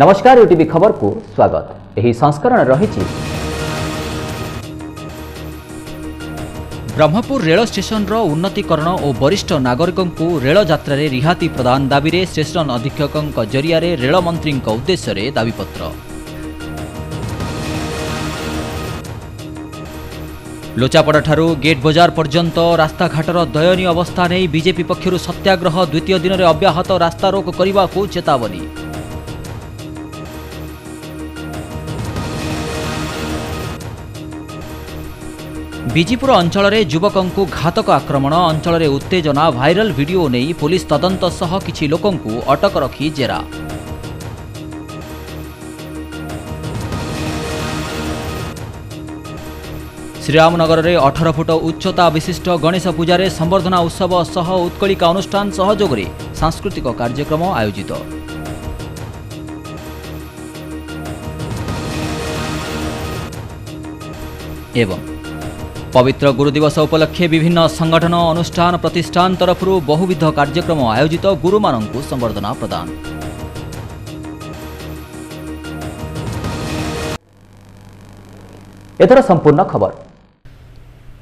ନମସ୍କାର ୟୁଟିଭି ଖବରକୁ ସ୍ୱାଗତ ଏହି ସଂସ୍କରଣ ରହିଛି ବ୍ରହ୍ମପୁର ରେଳ ଷ୍ଟେସନର ଉନ୍ନତୀକରଣ ଓ ବରିଷ୍ଠ ନାଗରିକଙ୍କୁ ରେଳ ଯାତ୍ରାରେ ରିହାତି ପ୍ରଦାନ ଦାବିରେ ଷ୍ଟେସନ ଅଧୀକ୍ଷକଙ୍କ ଜରିଆରେ ରେଳମନ୍ତ୍ରୀଙ୍କ ଉଦ୍ଦେଶ୍ୟରେ ଦାବିପତ୍ର। ଲୋଚାପଡ଼ାଠାରୁ ଗେଟ୍ ବଜାର ପର୍ଯ୍ୟନ୍ତ ରାସ୍ତାଘାଟର ଦୟନୀୟ ଅବସ୍ଥା ନେଇ ବିଜେପି ପକ୍ଷରୁ ସତ୍ୟାଗ୍ରହ ଦ୍ୱିତୀୟ ଦିନରେ ଅବ୍ୟାହତ ରାସ୍ତାରୋକ କରିବାକୁ ଚେତାବନୀ। ବିଜିପୁର ଅଞ୍ଚଳରେ ଯୁବକଙ୍କୁ ଘାତକ ଆକ୍ରମଣ। ଅଞ୍ଚଳରେ ଉତ୍ତେଜନା ଭାଇରାଲ ଭିଡିଓ ନେଇ ପୋଲିସ ତଦନ୍ତ ସହ କିଛି ଲୋକଙ୍କୁ ଅଟକ ରଖି ଜେରା। ଶ୍ରୀରାମନଗରରେ ଅଠର ଫୁଟ ଉଚ୍ଚତା ବିଶିଷ୍ଟ ଗଣେଶ ପୂଜାରେ ସମ୍ବର୍ଦ୍ଧନା ଉତ୍ସବ ସହ ଉତ୍କଳିକା ଅନୁଷ୍ଠାନ ସହଯୋଗରେ ସାଂସ୍କୃତିକ କାର୍ଯ୍ୟକ୍ରମ ଆୟୋଜିତ। ଏବଂ পবিত্র গুরুদিবস উপলক্ষে বিভিন্ন সংগঠন, অনুষ্ঠান, প্রতিষ্ঠান তরফর বহুবিধ কার্যক্রম আয়োজিত গুরুমানঙ্কু সম্বর্ধনা প্রদান এথর সম্পূর্ণ খবর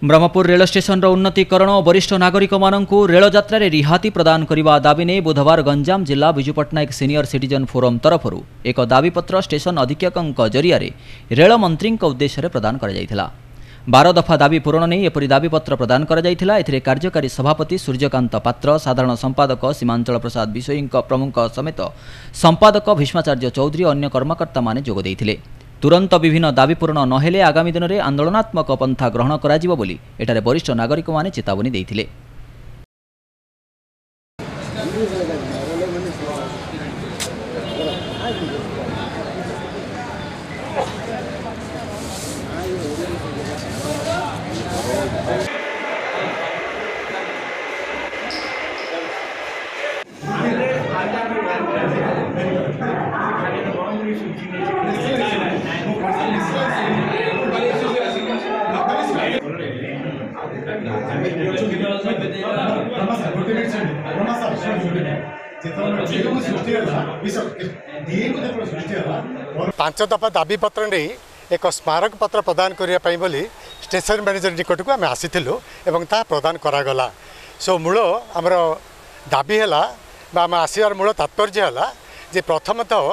ব্রহ্মপুর রেল স্টেশনর উন্নতিকরণ ও বরিষ্ঠ নাগরিকমানঙ্কু রেলযাত্রার রিহাতি প্রদান করা দাবি নিয়ে বুধবার গঞ্জাম জেলা Biju Patnaik senior citizen forum তরফর এক দাবিপত্র স্টেশন অধীক্ষকঙ্ জরিয়ারে রেলমন্ত্রী উদ্দেশ্যে প্রদান করা যাইছিলা। ବାର ଦଫା ଦାବି ପୂରଣ ନେଇ ଏପରି ଦାବିପତ୍ର ପ୍ରଦାନ କରାଯାଇଥିଲା। ଏଥିରେ କାର୍ଯ୍ୟକାରୀ ସଭାପତି ସୂର୍ଯ୍ୟକାନ୍ତ ପାତ୍ର ସାଧାରଣ ସମ୍ପାଦକ ସୀମାଞ୍ଚଳ ପ୍ରସାଦ ବିଷୋୟୀଙ୍କ ପ୍ରମୁଖ ସମେତ ସମ୍ପାଦକ ଭୀଷ୍ମାଚାର୍ଯ୍ୟ ଚୌଧୁରୀ ଓ ଅନ୍ୟ କର୍ମକର୍ତ୍ତାମାନେ ଯୋଗ ଦେଇଥିଲେ। ତୁରନ୍ତ ବିଭିନ୍ନ ଦାବି ପୂରଣ ନହେଲେ ଆଗାମୀ ଦିନରେ ଆନ୍ଦୋଳନାତ୍ମକ ପନ୍ଥା ଗ୍ରହଣ କରାଯିବ ବୋଲି ଏଠାରେ ବରିଷ୍ଠ ନାଗରିକମାନେ ଚେତାବନୀ ଦେଇଥିଲେ। ପାଞ୍ଚ ଦଫା ଦାବିପତ୍ର ନେଇ ଏକ ସ୍ମାରକ ପତ୍ର ପ୍ରଦାନ କରିବା ପାଇଁ ବୋଲି ଷ୍ଟେସନ ମ୍ୟାନେଜର ନିକଟକୁ ଆମେ ଆସିଥିଲୁ ଏବଂ ତାହା ପ୍ରଦାନ କରାଗଲା ସୋ ମୂଳ ଆମର ଦାବି ହେଲା ବା ଆମେ ଆସିବାର ମୂଳ ତାତ୍ପର୍ଯ୍ୟ ହେଲା ଯେ ପ୍ରଥମତଃ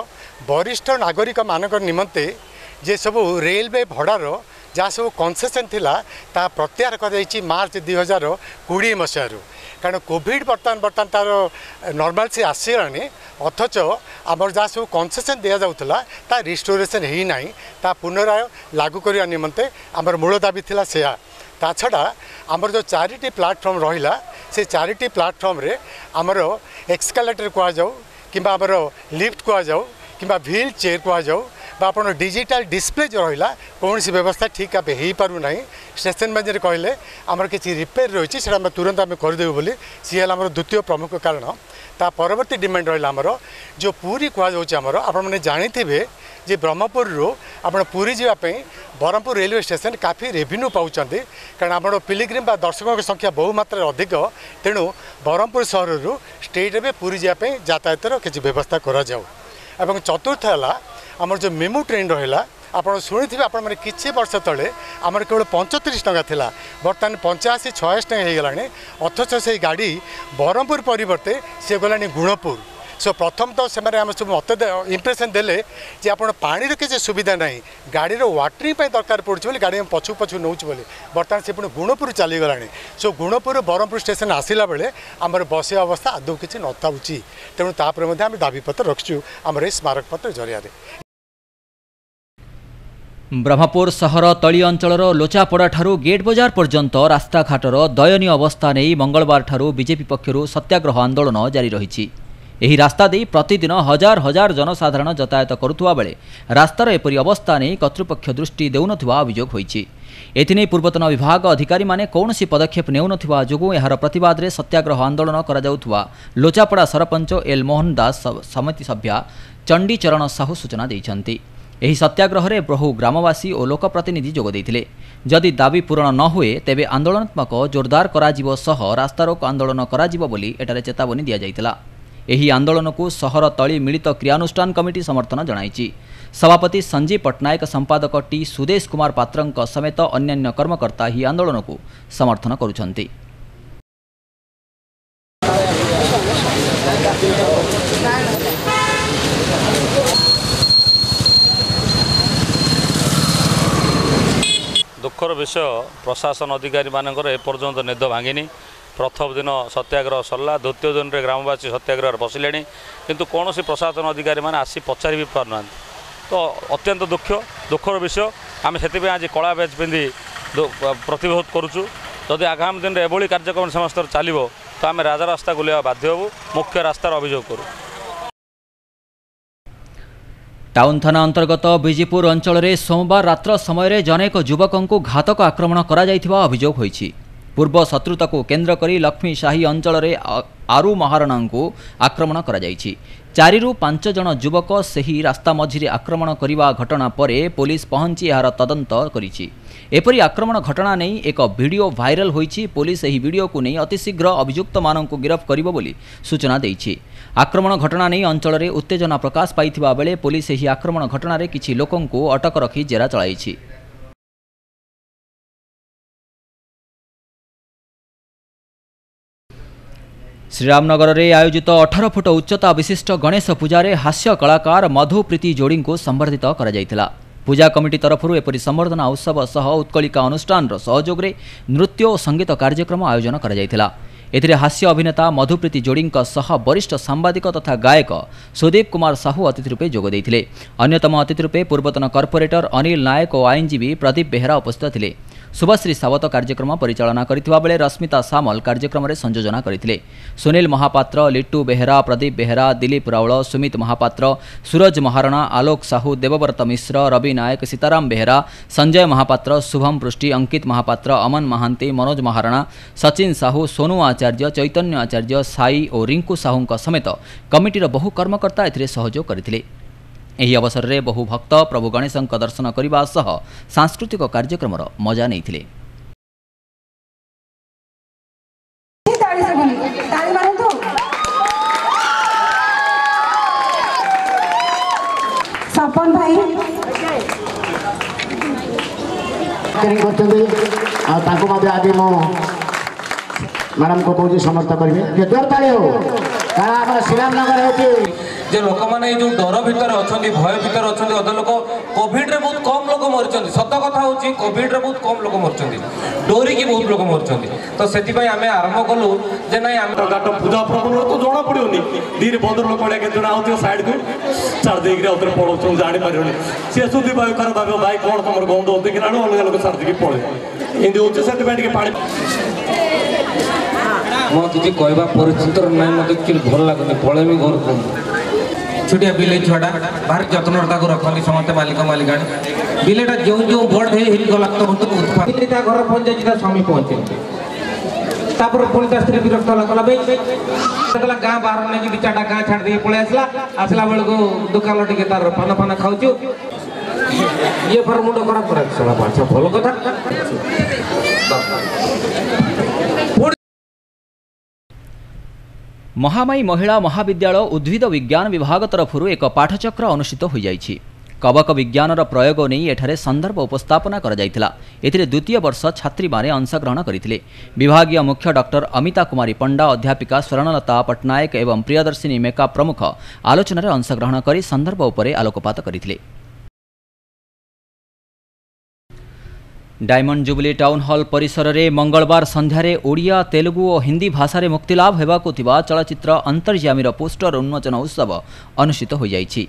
ବରିଷ୍ଠ ନାଗରିକମାନଙ୍କ ନିମନ୍ତେ ଯେ ସବୁ ରେଲୱେ ଭଡ଼ାର ଯାହା ସବୁ କନସେସନ୍ ଥିଲା ତାହା ପ୍ରତ୍ୟାହାର କରାଯାଇଛି ମାର୍ଚ୍ଚ ଦୁଇ ହଜାର କୋଡ଼ିଏ ମସିହାରୁ কারণ কোভিড বর্তমান বর্তমান তার নর্মাল সে আসিগলানি অথচ আমার যা সব কনসেসন দিয়া যাচ্ছিল তা রিস্টোরেসন হয়ে না তা পুনরায় লাগু করা নিমন্তে আমার মূল দাবি লা সেয়া তাছাড়া আমার যে চারিটি প্লাটফর্ম রহিলা সে চারিটি প্লাটফর্মে আমার এক্সকালেটর কুয়া যাও কিংবা আমার লিফ্ট কুয়া যাও কিংবা হুইল চেয়ার কুয়া যাও ବା ଆପଣ ଡିଜିଟାଲ ଡିସପ୍ଲେ ଯେଉଁ ରହିଲା କୌଣସି ବ୍ୟବସ୍ଥା ଠିକ୍ ଭାବେ ହୋଇପାରୁନାହିଁ ଷ୍ଟେସନ ମ୍ୟାନେଜର କହିଲେ ଆମର କିଛି ରିପେୟାର ରହିଛି ସେଇଟା ଆମେ ତୁରନ୍ତ ଆମେ କରିଦେବୁ ବୋଲି ସିଏ ହେଲା ଆମର ଦ୍ୱିତୀୟ ପ୍ରମୁଖ କାରଣ ତା ପରବର୍ତ୍ତୀ ଡିମାଣ୍ଡ ରହିଲା ଆମର ଯେଉଁ ପୁରୀ କୁହାଯାଉଛି ଆମର ଆପଣମାନେ ଜାଣିଥିବେ ଯେ ବ୍ରହ୍ମପୁରରୁ ଆପଣ ପୁରୀ ଯିବା ପାଇଁ ବ୍ରହ୍ମପୁର ରେଲୱେ ଷ୍ଟେସନ କାଫି ରେଭିନ୍ୟୁ ପାଉଛନ୍ତି କାରଣ ଆମର ପିଲିଗ୍ରିମ୍ ବା ଦର୍ଶକଙ୍କ ସଂଖ୍ୟା ବହୁ ମାତ୍ରାରେ ଅଧିକ ତେଣୁ ବ୍ରହ୍ମପୁର ସହରରୁ ଷ୍ଟେଟ୍ରେ ପୁରୀ ଯିବା ପାଇଁ ଯାତାୟାତର କିଛି ବ୍ୟବସ୍ଥା କରାଯାଉ ଏବଂ ଚତୁର୍ଥ ହେଲା আমার যে মেমু ট্রেନ୍ রহিলা, আপনার শুনেবে আপনার কিছু বর্ষ তলে আমার কেবল পঁচতিশ টাকা লা বর্তমান পঞ্চাশি ছয়াশ টাকা হয়ে গলা অথচ সেই গাড়ি ব্রহ্মপুর পরিবর্তে সে গলা গুণপুর সো প্রথম তো সে মতো ইম্প্রেসন দেলে যে আপনার পাঁচ কিছু সুবিধা নাই গাড়ির ওয়াটরিং দরকার পড়ছে বলে গাড়ি পছু পছু নেউছু বলে বর্তমানে সে পুরো গুণপুর চালগলা সো গুণপুর ব্রহ্মপুর স্টেসন আসলা বেড়ে আমার বসিয়া অবস্থা আদৌ কিছু নথাউছি তেমন তাপরে আমি দাবিপত্র রাখছু আমার এই স্মারকপত্র জরিয়া ବ୍ରହ୍ମପୁର ସହର ତଳି ଅଞ୍ଚଳର ଲୋଚାପଡ଼ାଠାରୁ ଗେଟ୍ ବଜାର ପର୍ଯ୍ୟନ୍ତ ରାସ୍ତାଘାଟର ଦୟନୀୟ ଅବସ୍ଥା ନେଇ ମଙ୍ଗଳବାରଠାରୁ ବିଜେପି ପକ୍ଷରୁ ସତ୍ୟାଗ୍ରହ ଆନ୍ଦୋଳନ ଜାରି ରହିଛି। ଏହି ରାସ୍ତା ଦେଇ ପ୍ରତିଦିନ ହଜାର ହଜାର ଜନସାଧାରଣ ଯାତାୟାତ କରୁଥିବା ବେଳେ ରାସ୍ତାର ଏପରି ଅବସ୍ଥା ନେଇ କର୍ତ୍ତୃପକ୍ଷ ଦୃଷ୍ଟି ଦେଉନଥିବା ଅଭିଯୋଗ ହୋଇଛି। ଏଥିନେଇ ପୂର୍ବତନ ବିଭାଗ ଅଧିକାରୀମାନେ କୌଣସି ପଦକ୍ଷେପ ନେଉନଥିବା ଯୋଗୁଁ ଏହାର ପ୍ରତିବାଦରେ ସତ୍ୟାଗ୍ରହ ଆନ୍ଦୋଳନ କରାଯାଉଥିବା ଲୋଚାପଡ଼ା ସରପଞ୍ଚ ଏଲ୍ ମୋହନ ଦାସ ସମିତି ସଭ୍ୟା ଚଣ୍ଡୀଚରଣ ସାହୁ ସୂଚନା ଦେଇଛନ୍ତି। ଏହି ସତ୍ୟାଗ୍ରହରେ ବହୁ ଗ୍ରାମବାସୀ ଓ ଲୋକପ୍ରତିନିଧି ଯୋଗ ଦେଇଥିଲେ। ଯଦି ଦାବି ପୂରଣ ନ ହୁଏ ତେବେ ଆନ୍ଦୋଳନାତ୍ମକ ଜୋରଦାର କରାଯିବ ସହ ରାସ୍ତାରୋକ ଆନ୍ଦୋଳନ କରାଯିବ ବୋଲି ଏଠାରେ ଚେତାବନୀ ଦିଆଯାଇଥିଲା। ଏହି ଆନ୍ଦୋଳନକୁ ସହର ତଳି ମିଳିତ କ୍ରିୟାନୁଷ୍ଠାନ କମିଟି ସମର୍ଥନ ଜଣାଇଛି। ସଭାପତି ସଞ୍ଜୀବ ପଟ୍ଟନାୟକ ସମ୍ପାଦକ ଟି ସୁଦେଶ କୁମାର ପାତ୍ରଙ୍କ ସମେତ ଅନ୍ୟାନ୍ୟ କର୍ମକର୍ତ୍ତା ଏହି ଆନ୍ଦୋଳନକୁ ସମର୍ଥନ କରୁଛନ୍ତି। ଦୁଃଖର ବିଷୟ ପ୍ରଶାସନ ଅଧିକାରୀମାନଙ୍କର ଏପର୍ଯ୍ୟନ୍ତ ନିଦ ଭାଙ୍ଗିନି। ପ୍ରଥମ ଦିନ ସତ୍ୟାଗ୍ରହ ସରିଲା ଦ୍ୱିତୀୟ ଦିନରେ ଗ୍ରାମବାସୀ ସତ୍ୟାଗ୍ରହରେ ବସିଲେଣି। କିନ୍ତୁ କୌଣସି ପ୍ରଶାସନ ଅଧିକାରୀମାନେ ଆସି ପଚାରି ବି ପାରୁନାହାନ୍ତି। ତ ଅତ୍ୟନ୍ତ ଦୁଃଖ ଦୁଃଖର ବିଷୟ। ଆମେ ସେଥିପାଇଁ ଆଜି କଳା ବ୍ୟାଚ୍ ପିନ୍ଧି ଦୁ- ପ୍ରତିରୋଧ କରୁଛୁ। ଯଦି ଆଗାମୀ ଦିନରେ ଏଭଳି କାର୍ଯ୍ୟକ୍ରମ ସମସ୍ତର ଚାଲିବ ତ ଆମେ ରାଜରାସ୍ତା ବୁଲିବା ବାଧ୍ୟ ହେବୁ। ମୁଖ୍ୟ ରାସ୍ତାର ଅଭିଯୋଗ କରୁ। ଟାଉନ୍ ଥାନା ଅନ୍ତର୍ଗତ ବିଜିପୁର ଅଞ୍ଚଳରେ ସୋମବାର ରାତ୍ର ସମୟରେ ଜନୈକ ଯୁବକଙ୍କୁ ଘାତକ ଆକ୍ରମଣ କରାଯାଇଥିବା ଅଭିଯୋଗ ହୋଇଛି। ପୂର୍ବ ଶତ୍ରୁତାକୁ କେନ୍ଦ୍ର କରି ଲକ୍ଷ୍ମୀ ସାହି ଅଞ୍ଚଳରେ ଆରୁ ମହାରଣାଙ୍କୁ ଆକ୍ରମଣ କରାଯାଇଛି। ଚାରିରୁ ପାଞ୍ଚ ଜଣ ଯୁବକ ସେହି ରାସ୍ତା ମଝିରେ ଆକ୍ରମଣ କରିବା ଘଟଣା ପରେ ପୋଲିସ ପହଞ୍ଚି ଏହାର ତଦନ୍ତ କରିଛି। ଏପରି ଆକ୍ରମଣ ଘଟଣା ନେଇ ଏକ ଭିଡ଼ିଓ ଭାଇରାଲ ହୋଇଛି। ପୋଲିସ ଏହି ଭିଡ଼ିଓକୁ ନେଇ ଅତିଶୀଘ୍ର ଅଭିଯୁକ୍ତମାନଙ୍କୁ ଗିରଫ କରିବ ବୋଲି ସୂଚନା ଦେଇଛି। ଆକ୍ରମଣ ଘଟଣା ନେଇ ଅଞ୍ଚଳରେ ଉତ୍ତେଜନା ପ୍ରକାଶ ପାଇଥିବା ବେଳେ ପୋଲିସ ଏହି ଆକ୍ରମଣ ଘଟଣାରେ କିଛି ଲୋକଙ୍କୁ ଅଟକ ରଖି ଜେରା ଚଳାଇଛି। ଶ୍ରୀରାମନଗରରେ ଆୟୋଜିତ ଅଠର ଫୁଟ ଉଚ୍ଚତା ବିଶିଷ୍ଟ ଗଣେଶ ପୂଜାରେ ହାସ୍ୟ କଳାକାର ମଧୁପ୍ରୀତି ଯୋଡ଼ିଙ୍କୁ ସମ୍ବର୍ଦ୍ଧିତ କରାଯାଇଥିଲା। ପୂଜା କମିଟି ତରଫରୁ ଏପରି ସମ୍ବର୍ଦ୍ଧନା ଉତ୍ସବ ସହ ଉତ୍କଳିକା ଅନୁଷ୍ଠାନର ସହଯୋଗରେ ନୃତ୍ୟ ଓ ସଙ୍ଗୀତ କାର୍ଯ୍ୟକ୍ରମ ଆୟୋଜନ କରାଯାଇଥିଲା। ଏଥିରେ ହାସ୍ୟ ଅଭିନେତା ମଧୁପ୍ରୀତି ଯୋଡ଼ିଙ୍କ ସହ ବରିଷ୍ଠ ସାମ୍ବାଦିକ ତଥା ଗାୟକ ସୁଦୀପ କୁମାର ସାହୁ ଅତିଥି ରୂପେ ଯୋଗ ଦେଇଥିଲେ। ଅନ୍ୟତମ ଅତିଥି ରୂପେ ପୂର୍ବତନ କର୍ପୋରେଟର ଅନିଲ ନାୟକ ଓ ଆଇନଜୀବୀ ପ୍ରଦୀପ ବେହେରା ଉପସ୍ଥିତ ଥିଲେ। ଶୁଭଶ୍ରୀ ସାବତ କାର୍ଯ୍ୟକ୍ରମ ପରିଚାଳନା କରିଥିବା ବେଳେ ରଶ୍ମିତା ସାମଲ କାର୍ଯ୍ୟକ୍ରମରେ ସଂଯୋଜନା କରିଥିଲେ। ସୁନୀଲ ମହାପାତ୍ର ଲିଟୁ ବେହେରା ପ୍ରଦୀପ ବେହେରା ଦିଲ୍ଲୀପ ରାଉଳ ସୁମିତ ମହାପାତ୍ର ସୁରଜ ମହାରଣା ଆଲୋକ ସାହୁ ଦେବବ୍ରତ ମିଶ୍ର ରବି ନାୟକ ସୀତାରାମ ବେହେରା ସଞ୍ଜୟ ମହାପାତ୍ର ଶୁଭମ ପୃଷ୍ଟି ଅଙ୍କିତ ମହାପାତ୍ର ଅମନ ମହାନ୍ତି ମନୋଜ ମହାରଣା ସଚିନ ସାହୁ ସୋନୁ ଆଚାର୍ଯ୍ୟ ଚୈତନ୍ୟ ଆଚାର୍ଯ୍ୟ ସାଇ ଓ ରିଙ୍କୁ ସାହୁଙ୍କ ସମେତ କମିଟିର ବହୁ କର୍ମକର୍ତ୍ତା ଏଥିରେ ସହଯୋଗ କରିଥିଲେ। ଏହି ଅବସରରେ ବହୁ ଭକ୍ତ ପ୍ରଭୁ ଗଣେଶଙ୍କ ଦର୍ଶନ କରିବା ସହ ସାଂସ୍କୃତିକ କାର୍ଯ୍ୟକ୍ରମର ମଜା ନେଇଥିଲେ। ସପନ ଭାଇ। କରିଛନ୍ତି। ଆଉ ତାଙ୍କୁ ମଧ୍ୟ ଆଜି ମୁଁ ମ୍ୟାଡ଼ାମକୁ କହୁଛି ସମର୍ଥ କରିବେ। ତାଳି ହଉ କାରଣ ଆମର ଶ୍ରୀରାମନଗର ହେଉଛି ଯେ ଲୋକମାନେ ଏଇ ଯୋଉ ଡର ଭିତରେ ଅଛନ୍ତି ଭୟ ଭିତରେ ଅଛନ୍ତି ଅଧା ଲୋକ କୋଭିଡରେ ବହୁତ କମ ଲୋକ ମରିଛନ୍ତି। ସତ କଥା ହଉଛି କୋଭିଡରେ ବହୁତ କମ ଲୋକ ମରିଛନ୍ତି। ଡରିକି ବହୁତ ଲୋକ ମରିଛନ୍ତି। ତ ସେଥିପାଇଁ ଆମେ ଆରମ୍ଭ କଲୁ ଯେ ନାଇଁ ଆମେ ଗାଟ ପୂଜା ପ୍ରବଳ ତ ଜଣା ପଡ଼ିବନି। ଧୀରେ ଭଦ୍ର ଲୋକ ଭଳିଆ କେତେ ଜଣ ଆଉଥିବ ସାଇଡ୍କୁ ଛାଡ଼ି ଦେଇକିରି ଆଉଥରେ ପଳଉଛନ୍ତି ଜାଣିପାରିବନି। ସିଏ ସୁଧି ଭାଇ ଖରାପ ଭାବିବ ଭାଇ କ'ଣ ତମର ଗନ୍ଧ ଦେଖିଲା ବେଳୁ ଅଲଗା ଲୋକ ଛାଡ଼ି ଦେଇକି ପଳେଇବ। ଏମିତି ହଉଛି ସେଥିପାଇଁ ଟିକେ ପାଣି ମୋ କିଛି କହିବା ପରିଚିତର ନାହିଁ ମୋତେ କିଛି ଭଲ ଲାଗୁନି। ପଳେଇବି ଘରକୁ। ଛୋଟିଆ ବିଲେଇ ଛୁଆଟା ଭାରି ଯତ୍ନରେ ତାକୁ ରଖନ୍ତି ସମସ୍ତେ ମାଲିକ ମାଲିକାଣୀ। ବିଲେଇଟା ଯେଉଁ ଯେଉଁ ବଡ଼ ହେଇ ହେଇ ଗଲା ତ ବହୁତ ଉତ୍ପାଦ ବିଲେଇ ତା ଘର ପହଞ୍ଚାଇଛି ତା ସ୍ୱାମୀ ପହଞ୍ଚିଲେ। ତାପରେ ପୁଣି ତା ସ୍ତ୍ରୀ ବିରକ୍ତ ହେଲା କହିଲା ଭାଇ କହିଲା ଗାଁ ବାହାର ନେଇକି ଦି ଚାରିଟା ଗାଁ ଛାଡ଼ି ଦେଇକି ପଳେଇ ଆସିଲା। ଆସିଲା ବେଳକୁ ଦୋକାନ ଟିକେ ତାର ପାନ ଫାନ ଖାଉଛୁ। ଇଏ ଫର ମୁଣ୍ଡ ଖରାପ କରା। ଶଳା ବାଛ ଭଲ କଥା। ପୁଣି ମହାମାଇ ମହିଳା ମହାବିଦ୍ୟାଳୟ ଉଦ୍ଭିଦ ବିଜ୍ଞାନ ବିଭାଗ ତରଫରୁ ଏକ ପାଠଚକ୍ର ଅନୁଷ୍ଠିତ ହୋଇଯାଇଛି। କବକ ବିଜ୍ଞାନର ପ୍ରୟୋଗ ନେଇ ଏଠାରେ ସନ୍ଦର୍ଭ ଉପସ୍ଥାପନା କରାଯାଇଥିଲା। ଏଥିରେ ଦ୍ୱିତୀୟ ବର୍ଷ ଛାତ୍ରୀମାନେ ଅଂଶଗ୍ରହଣ କରିଥିଲେ। ବିଭାଗୀୟ ମୁଖ୍ୟ ଡକ୍ଟର ଅମିତା କୁମାରୀ ପଣ୍ଡା ଅଧ୍ୟାପିକା ସ୍ୱର୍ଣ୍ଣଲତା ପଟ୍ଟନାୟକ ଏବଂ ପ୍ରିୟଦର୍ଶିନୀ ମେକା ପ୍ରମୁଖ ଆଲୋଚନାରେ ଅଂଶଗ୍ରହଣ କରି ସନ୍ଦର୍ଭ ଉପରେ ଆଲୋକପାତ କରିଥିଲେ। ଡାଇମଣ୍ଡ ଜୁବଲି ଟାଉନ୍ ହଲ୍ ପରିସରରେ ମଙ୍ଗଳବାର ସନ୍ଧ୍ୟାରେ ଓଡ଼ିଆ ତେଲୁଗୁ ଓ ହିନ୍ଦୀ ଭାଷାରେ ମୁକ୍ତିଲାଭ ହେବାକୁ ଥିବା ଚଳଚ୍ଚିତ୍ର ଅନ୍ତର୍ଯାମୀର ପୋଷ୍ଟର ଉନ୍ମୋଚନ ଉତ୍ସବ ଅନୁଷ୍ଠିତ ହୋଇଯାଇଛି।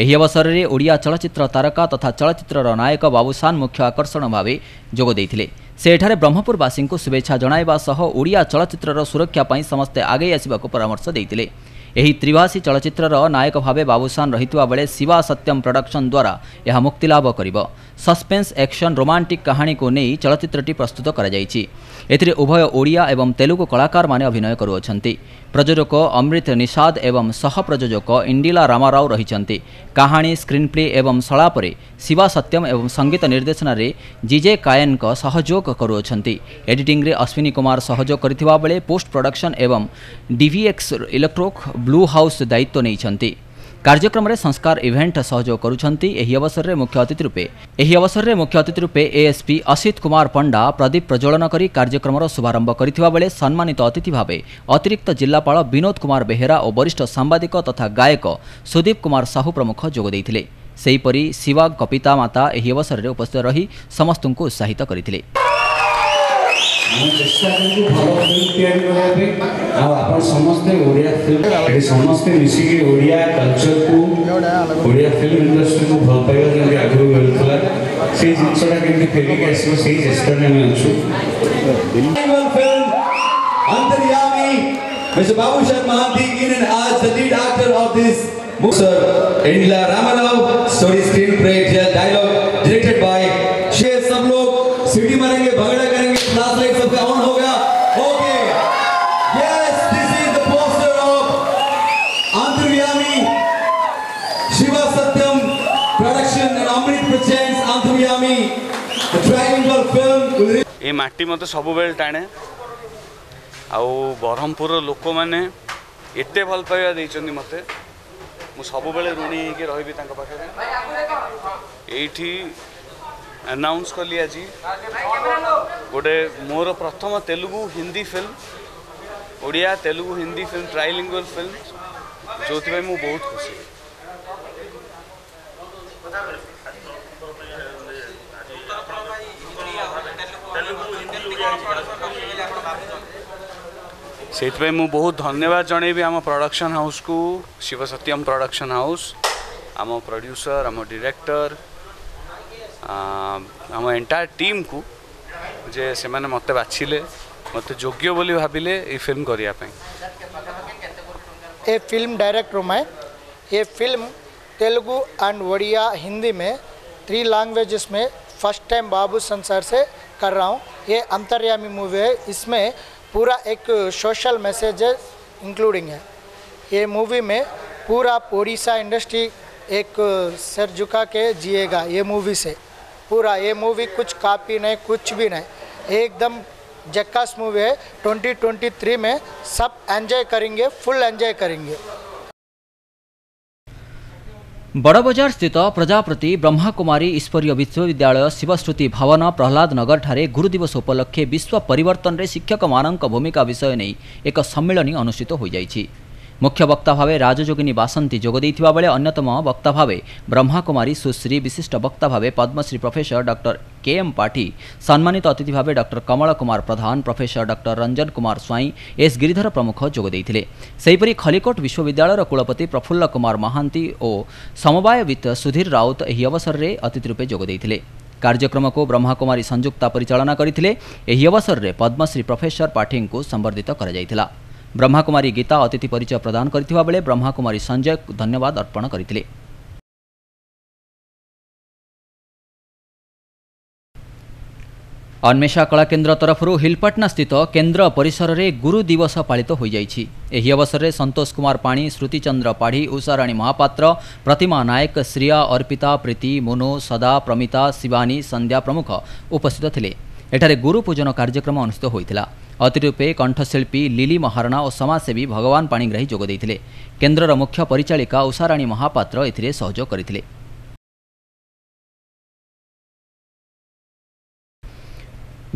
ଏହି ଅବସରରେ ଓଡ଼ିଆ ଚଳଚ୍ଚିତ୍ର ତାରକା ତଥା ଚଳଚ୍ଚିତ୍ରର ନାୟକ ବାବୁସାନ ମୁଖ୍ୟ ଆକର୍ଷଣ ଭାବେ ଯୋଗ ଦେଇଥିଲେ। ସେ ଏଠାରେ ବ୍ରହ୍ମପୁରବାସୀଙ୍କୁ ଶୁଭେଚ୍ଛା ଜଣାଇବା ସହ ଓଡ଼ିଆ ଚଳଚ୍ଚିତ୍ରର ସୁରକ୍ଷା ପାଇଁ ସମସ୍ତେ ଆଗେଇ ଆସିବାକୁ ପରାମର୍ଶ ଦେଇଥିଲେ। ଏହି ତ୍ରିଭାଷୀ ଚଳଚ୍ଚିତ୍ରର ନାୟକ ଭାବେ ବାବୁସାନ ରହିଥିବା ବେଳେ ଶିବା ସତ୍ୟମ୍ ପ୍ରଡକ୍ସନ୍ ଦ୍ୱାରା ଏହା ମୁକ୍ତିଲାଭ କରିବ। ସସ୍ପେନ୍ସ ଆକ୍ସନ୍ ରୋମାଣ୍ଟିକ୍ କାହାଣୀକୁ ନେଇ ଚଳଚ୍ଚିତ୍ରଟି ପ୍ରସ୍ତୁତ କରାଯାଇଛି। ଏଥିରେ ଉଭୟ ଓଡ଼ିଆ ଏବଂ ତେଲୁଗୁ କଳାକାରମାନେ ଅଭିନୟ କରୁଅଛନ୍ତି। ପ୍ରଯୋଜକ ଅମୃତ ନିଷାଦ ଏବଂ ସହ ପ୍ରଯୋଜକ ଇଣ୍ଡିଲା ରାମାରାଓ ରହିଛନ୍ତି କାହାଣୀ ସ୍କ୍ରିନ୍ପ୍ଲେ ଏବଂ ସଳାପରେ ଶିବା ସତ୍ୟମ ଏବଂ ସଙ୍ଗୀତ ନିର୍ଦ୍ଦେଶନାରେ ଜିଜେ କାୟନଙ୍କ ସହଯୋଗ କରୁଅଛନ୍ତି ଏଡିଟିଂରେ ଅଶ୍ୱିନୀ କୁମାର ସହଯୋଗ କରିଥିବା ବେଳେ ପୋଷ୍ଟ ପ୍ରଡକ୍ସନ୍ ଏବଂ ଡିଭିଏକ୍ସ ଇଲେକ୍ଟ୍ରୋକ୍ ବ୍ଲୁ ହାଉସ୍ ଦାୟିତ୍ୱ ନେଇଛନ୍ତି କାର୍ଯ୍ୟକ୍ରମରେ ସଂସ୍କାର ଇଭେଣ୍ଟ ସହଯୋଗ କରୁଛନ୍ତି ଏହି ଅବସରରେ ମୁଖ୍ୟ ଅତିଥି ରୂପେ। ଏହି ଅବସରରେ ମୁଖ୍ୟ ଅତିଥି ରୂପେ ଏଏସ୍ପି ଅସିତ କୁମାର ପଣ୍ଡା ପ୍ରଦୀପ ପ୍ରଜ୍ୱଳନ କରି କାର୍ଯ୍ୟକ୍ରମର ଶୁଭାରମ୍ଭ କରିଥିବା ବେଳେ ସମ୍ମାନିତ ଅତିଥି ଭାବେ ଅତିରିକ୍ତ ଜିଲ୍ଲାପାଳ ବିନୋଦ କୁମାର ବେହେରା ଓ ବରିଷ୍ଠ ସାମ୍ବାଦିକ ତଥା ଗାୟକ ସୁଦୀପ କୁମାର ସାହୁ ପ୍ରମୁଖ ଯୋଗ ଦେଇଥିଲେ। ସେହିପରି ଶିବା କପିତା ମାତା ଏହି ଅବସରରେ ଉପସ୍ଥିତ ରହି ସମସ୍ତଙ୍କୁ ଉତ୍ସାହିତ କରିଥିଲେ। চেষ্টা করছি ভালো ফিল্ম তৈরি করা আপনার সমস্তে ওড়িয়া ফিল্ম সমস্তে মিশিকি ওড়িয়া কলচরকু ওড়িয়া ফিল্ম ইন্ডস্ট্রিকু ভাল পাইবা যেমন আগুন গেলা সেই জিনিসটা কিন্তু ফেরিকি আসবে সেই চেষ্টাটা আমি অছু अंतर्यामी Mr. Babu Sharma Deegan and as the lead actor of this movie, Sir Indila Ramanav, story screenplay, dialogue directed by Share सब लोग सीढ़ी मारेंगे भंगड़ा करेंगे क्लास लाइट सबका ऑन हो गया okay yes this is the poster of Antaryami Shiva Satyam production and Amrit presents Antaryami the trilingual film will ଏ ମାଟି ମୋତେ ସବୁବେଳେ ଟାଣେ ଆଉ ବ୍ରହ୍ମପୁରର ଲୋକମାନେ ଏତେ ଭଲ ପାଇବା ଦେଇଛନ୍ତି ମୋତେ ମୁଁ ସବୁବେଳେ ଋଣୀ ହେଇକି ରହିବି ତାଙ୍କ ପାଖରେ ଏଇଠି ଆନାଉନ୍ସ କଲି ଆଜି ଗୋଟେ ମୋର ପ୍ରଥମ Telugu Hindi film Odia Telugu Hindi film trilingual film ଯେଉଁଥିପାଇଁ ମୁଁ ବହୁତ ଖୁସି ସେଇଥିପାଇଁ ମୁଁ ବହୁତ ଧନ୍ୟବାଦ ଜଣେଇବି ଆମ ପ୍ରଡକ୍ସନ୍ ହାଉସ୍କୁ ଶିବ ସତ୍ୟମ ପ୍ରଡକ୍ସନ୍ ହାଉସ୍ ଆମ ପ୍ରଡ୍ୟୁସର୍ ଆମ ଡିରେକ୍ଟର ଆମ ଏଣ୍ଟାୟାର ଟିମ୍କୁ ଯେ ସେମାନେ ମୋତେ ବାଛିଲେ ମୋତେ ଯୋଗ୍ୟ ବୋଲି ଭାବିଲେ ଏଇ ଫିଲ୍ମ କରିବା ପାଇଁ ये फिल्म डायरेक्टर हूँ मैं ये फिल्म तेलुगु एंड उड़िया हिंदी में थ्री लैंग्वेजेस में फर्स्ट टाइम बाबू संसार से कर रहा हूँ ये अंतर्यामी मूवी है इसमें पूरा एक सोशल मैसेज इंक्लूडिंग है ये मूवी में पूरा उड़ीसा इंडस्ट्री एक सर झुका के जिएगा ये मूवी से पूरा ये मूवी कुछ कापी नहीं कुछ भी नहीं एकदम जक्कास मूवी है 2023 में सब एंजॉय करेंगे फुल एंजॉय करेंगे ବଡ଼ବଜାର ସ୍ଥିତ ପ୍ରଜାପତି ବ୍ରହ୍ମାକୁମାରୀ ଈଶ୍ୱରୀୟ ବିଶ୍ୱବିଦ୍ୟାଳୟ ଶିବଶ୍ରୁତି ଭବନ ପ୍ରହ୍ଲାଦ ନଗରଠାରେ ଗୁରୁ ଦିବସ ଉପଲକ୍ଷେ ବିଶ୍ୱ ପରିବର୍ତ୍ତନରେ ଶିକ୍ଷକମାନଙ୍କ ଭୂମିକା ବିଷୟ ନେଇ ଏକ ସମ୍ମିଳନୀ ଅନୁଷ୍ଠିତ ହୋଇଯାଇଛି ମୁଖ୍ୟ ବକ୍ତା ଭାବେ ରାଜଯୋଗିନୀ ବାସନ୍ତୀ ଯୋଗ ଦେଇଥିବା ବେଳେ ଅନ୍ୟତମ ବକ୍ତା ଭାବେ ବ୍ରହ୍ମାକୁମାରୀ ସୁଶ୍ରୀ ବିଶିଷ୍ଟ ବକ୍ତା ଭାବେ Padmashri professor doctor K M Pathi ସମ୍ମାନିତ ଅତିଥି ଭାବେ doctor Kamal Kumar Pradhan professor doctor Ranjan Kumar Swain S Giridhar ପ୍ରମୁଖ ଯୋଗ ଦେଇଥିଲେ ସେହିପରି ଖଲିକୋଟ ବିଶ୍ୱବିଦ୍ୟାଳୟର କୁଳପତି ପ୍ରଫୁଲ୍ଲ କୁମାର ମହାନ୍ତି ଓ ସମବାୟବିତ ସୁଧୀର ରାଉତ ଏହି ଅବସରରେ ଅତିଥି ରୂପେ ଯୋଗ ଦେଇଥିଲେ କାର୍ଯ୍ୟକ୍ରମକୁ ବ୍ରହ୍ମାକୁମାରୀ ସଂଯୁକ୍ତା ପରିଚାଳନା କରିଥିଲେ ଏହି ଅବସରରେ ପଦ୍ମଶ୍ରୀ ପ୍ରଫେସର ପାଠୀଙ୍କୁ ସମ୍ବର୍ଦ୍ଧିତ କରାଯାଇଥିଲା ବ୍ରହ୍ମାକୁମାରୀ ଗୀତା ଅତିଥି ପରିଚୟ ପ୍ରଦାନ କରିଥିବା ବେଳେ ବ୍ରହ୍ମାକୁମାରୀ ସଞ୍ଜୟ ଧନ୍ୟବାଦ ଅର୍ପଣ କରିଥିଲେ ଅନ୍ମେଷା କଳାକେନ୍ଦ୍ର ତରଫରୁ ହିଲପାଟନା ସ୍ଥିତ କେନ୍ଦ୍ର ପରିସରରେ ଗୁରୁ ଦିବସ ପାଳିତ ହୋଇଯାଇଛି ଏହି ଅବସରରେ ସନ୍ତୋଷ କୁମାର ପାଣି ଶ୍ରୁତିଚନ୍ଦ୍ର ପାଢ଼ୀ ଉଷାରାଣୀ ମହାପାତ୍ର ପ୍ରତିମା ନାୟକ ଶ୍ରିୟା ଅର୍ପିତା ପ୍ରୀତି ମୁନୁ ସଦା ପ୍ରମିତା ଶିବାନୀ ସନ୍ଧ୍ୟା ପ୍ରମୁଖ ଉପସ୍ଥିତ ଥିଲେ ଏଠାରେ ଗୁରୁ ପୂଜନ କାର୍ଯ୍ୟକ୍ରମ ଅନୁଷ୍ଠିତ ହୋଇଥିଲା ଅତିଥି ରୂପେ କଣ୍ଠଶିଳ୍ପୀ ଲିଲି ମହାରଣା ଓ ସମାଜସେବୀ ଭଗବାନ ପାଣିଗ୍ରାହୀ ଯୋଗ ଦେଇଥିଲେ। କେନ୍ଦ୍ରର ମୁଖ୍ୟ ପରିଚାଳିକା ଉଷାରାଣୀ ମହାପାତ୍ର ଏଥିରେ ସହଯୋଗ କରିଥିଲେ।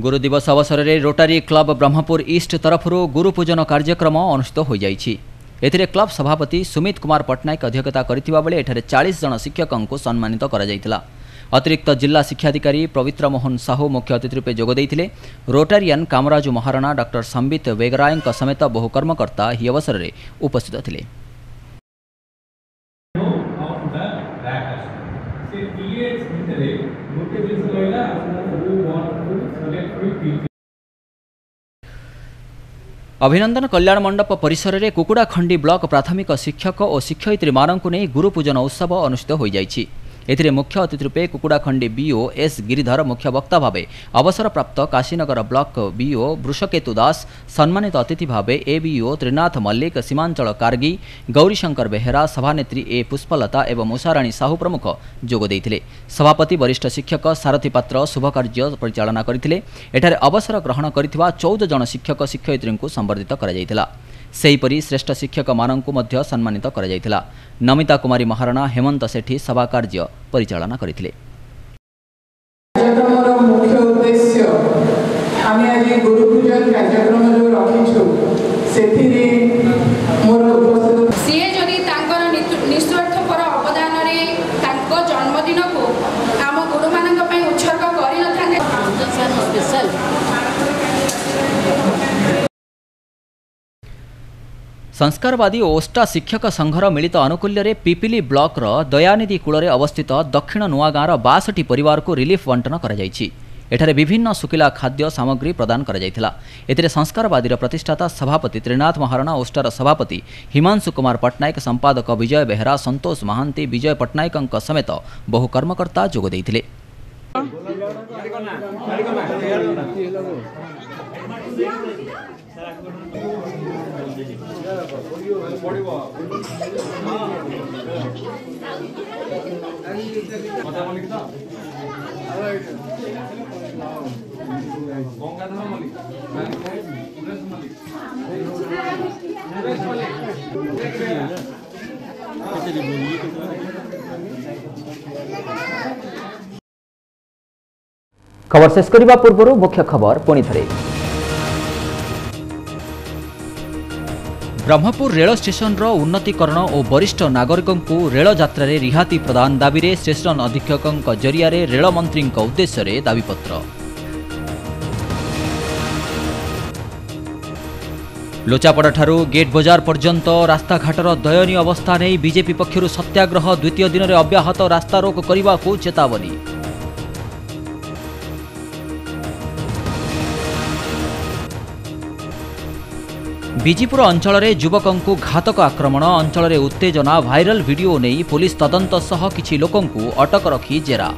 ଗୁରୁ ଦିବସ ଅବସରରେ ରୋଟାରୀ କ୍ଲବ ବ୍ରହ୍ମପୁର ଇଷ୍ଟ ତରଫରୁ ଗୁରୁ ପୂଜନ କାର୍ଯ୍ୟକ୍ରମ ଅନୁଷ୍ଠିତ ହୋଇଯାଇଛି। ଏଥିରେ କ୍ଲବ ସଭାପତି ସୁମିତ କୁମାର ପଟ୍ଟନାୟକ ଅଧ୍ୟକ୍ଷତା କରିଥିବା ବେଳେ ଏଠାରେ ଚାଳିଶ ଜଣ ଶିକ୍ଷକଙ୍କୁ ସମ୍ମାନିତ କରାଯାଇଥିଲା। ଅତିରିକ୍ତ ଜିଲ୍ଲା ଶିକ୍ଷାଧିକାରୀ ପବିତ୍ର ମୋହନ ସାହୁ ମୁଖ୍ୟ ଅତିଥି ରୂପେ ଯୋଗ ଦେଇଥିଲେ ରୋଟାରିଆନ୍ କାମରାଜୁ ମହାରଣା ଡକ୍ଟର ସମ୍ବିତ ବେଗରାୟଙ୍କ ସମେତ ବହୁ କର୍ମକର୍ତ୍ତା ଏହି ଅବସରରେ ଉପସ୍ଥିତ ଥିଲେ ଅଭିନନ୍ଦନ କଲ୍ୟାଣ ମଣ୍ଡପ ପରିସରରେ କୁକୁଡ଼ାଖଣ୍ଡି ବ୍ଲକ ପ୍ରାଥମିକ ଶିକ୍ଷକ ଓ ଶିକ୍ଷୟିତ୍ରୀମାନଙ୍କୁ ନେଇ ଗୁରୁ ପୂଜନ ଉତ୍ସବ ଅନୁଷ୍ଠିତ ହୋଇଯାଇଛି ଏଥିରେ ମୁଖ୍ୟ ଅତିଥି ରୂପେ କୁକୁଡ଼ାଖଣ୍ଡି ବିଓ ଏସ୍ ଗିରିଧର ମୁଖ୍ୟ ବକ୍ତା ଭାବେ ଅବସରପ୍ରାପ୍ତ କାଶୀନଗର ବ୍ଲକ ବିଓ ବୃଷକେତୁ ଦାସ ସମ୍ମାନିତ ଅତିଥି ଭାବେ ଏ ବିଓ ତ୍ରିନାଥ ମଲ୍ଲିକ ସୀମାଞ୍ଚଳ କାର୍ଗି ଗୌରୀଶଙ୍କର ବେହେରା ସଭାନେତ୍ରୀ ଏ ପୁଷ୍ପଲତା ଏବଂ ଉଷାରାଣୀ ସାହୁ ପ୍ରମୁଖ ଯୋଗ ଦେଇଥିଲେ। ସଭାପତି ବରିଷ୍ଠ ଶିକ୍ଷକ ସାରଥୀ ପାତ୍ର ଶୁଭ କାର୍ଯ୍ୟ ପରିଚାଳନା କରିଥିଲେ। ଏଠାରେ ଅବସର ଗ୍ରହଣ କରିଥିବା ଚଉଦ ଜଣ ଶିକ୍ଷକ ଶିକ୍ଷୟିତ୍ରୀଙ୍କୁ ସମ୍ବର୍ଦ୍ଧିତ କରାଯାଇଥିଲା। ସେହିପରି ଶ୍ରେଷ୍ଠ ଶିକ୍ଷକମାନଙ୍କୁ ମଧ୍ୟ ସମ୍ମାନିତ କରାଯାଇଥିଲା। ନମିତା କୁମାରୀ ମହାରଣା ହେମନ୍ତ ସେଠୀ ସଭା କାର୍ଯ୍ୟ ପରିଚାଳନା କରିଥିଲେ କାର୍ଯ୍ୟକ୍ରମର ମୁଖ୍ୟ ଉଦ୍ଦେଶ୍ୟ ଆମେ ଆଜି ଗୁରୁ ପୂଜନ କାର୍ଯ୍ୟକ୍ରମ ଯେଉଁ ରଖିଛୁ ସେଥିରେ ମୋର ଉପସ୍ଥିତ ସିଏ ଯଦି ତାଙ୍କର ନିତୁ- ନିଃସ୍ୱାର୍ଥପର ଅବଦାନରେ ତାଙ୍କ ଜନ୍ମଦିନକୁ ଆମ ଗୁରୁମାନଙ୍କ ପାଇଁ ଉତ୍ସର୍ଗ କରିନଥାନ୍ତେ ସଂସ୍କାରବାଦୀ ଓ ଓଷ୍ଟା ଶିକ୍ଷକ ସଂଘର ମିଳିତ ଆନୁକୂଲ୍ୟରେ ପିପିଲି ବ୍ଲକର ଦୟାନିଧି କୂଳରେ ଅବସ୍ଥିତ ଦକ୍ଷିଣ ନୂଆଗାଁର ବାଷଠି ପରିବାରକୁ ରିଲିଫ୍ ବଣ୍ଟନ କରାଯାଇଛି। ଏଠାରେ ବିଭିନ୍ନ ଶୁଖିଲା ଖାଦ୍ୟ ସାମଗ୍ରୀ ପ୍ରଦାନ କରାଯାଇଥିଲା। ଏଥିରେ ସଂସ୍କାରବାଦୀର ପ୍ରତିଷ୍ଠାତା ସଭାପତି ତ୍ରିନାଥ ମହାରଣା ଓଷ୍ଟାର ସଭାପତି ହିମାଂଶୁ କୁମାର ପଟ୍ଟନାୟକ ସମ୍ପାଦକ ବିଜୟ ବେହେରା ସନ୍ତୋଷ ମହାନ୍ତି ବିଜୟ ପଟ୍ଟନାୟକଙ୍କ ସମେତ ବହୁ କର୍ମକର୍ତ୍ତା ଯୋଗ ଦେଇଥିଲେ। গঙ্গাধর মল্লিক সুরেশ মল্লিক সুরেশ মল্লিক খবর শেষ করা পূর্ব মুখ্য খবর পুঁথরে ବ୍ରହ୍ମପୁର ରେଳ ଷ୍ଟେସନର ଉନ୍ନତୀକରଣ ଓ ବରିଷ୍ଠ ନାଗରିକଙ୍କୁ ରେଳ ଯାତ୍ରାରେ ରିହାତି ପ୍ରଦାନ ଦାବିରେ ଷ୍ଟେସନ ଅଧୀକ୍ଷକଙ୍କ ଜରିଆରେ ରେଳମନ୍ତ୍ରୀଙ୍କ ଉଦ୍ଦେଶ୍ୟରେ ଦାବିପତ୍ର। ଲୋଚାପଡ଼ାଠାରୁ ଗେଟ୍ ବଜାର ପର୍ଯ୍ୟନ୍ତ ରାସ୍ତାଘାଟର ଦୟନୀୟ ଅବସ୍ଥା ନେଇ ବିଜେପି ପକ୍ଷରୁ ସତ୍ୟାଗ୍ରହ ଦ୍ୱିତୀୟ ଦିନରେ ଅବ୍ୟାହତ ରାସ୍ତାରୋକ କରିବାକୁ ଚେତାବନୀ। ବିଜିପୁର ଅଞ୍ଚଳରେ ଯୁବକଙ୍କୁ ଘାତକ ଆକ୍ରମଣ ଅଞ୍ଚଳରେ ଉତ୍ତେଜନା ଭାଇରାଲ ଭିଡିଓ ନେଇ ପୋଲିସ ତଦନ୍ତ ସହ କିଛି ଲୋକଙ୍କୁ ଅଟକ ରଖି ଜେରା।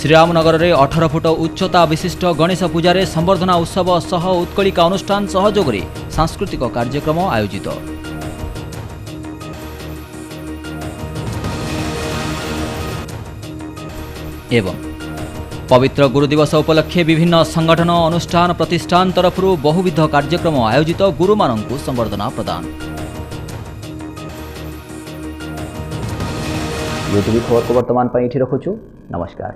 ଶ୍ରୀରାମନଗରରେ ଅଠର ଫୁଟ ଉଚ୍ଚତା ବିଶିଷ୍ଟ ଗଣେଶ ପୂଜାରେ ସମ୍ବର୍ଦ୍ଧନା ଉତ୍ସବ ସହ ଉତ୍କଳିକା ଅନୁଷ୍ଠାନ ସହଯୋଗରେ ସାଂସ୍କୃତିକ କାର୍ଯ୍ୟକ୍ରମ ଆୟୋଜିତ। ଏବଂ पवित्र गुरु दिवस উপলক্ষে विभिन्न संगठन अनुष्ठान प्रतिष्ठान तर्फु बहुविध कार्यक्रम आयोजित गुरु माननको सम्बर्धना प्रदान। रेडियो खोरको वर्तमान पानि ठेखछु नमस्कार।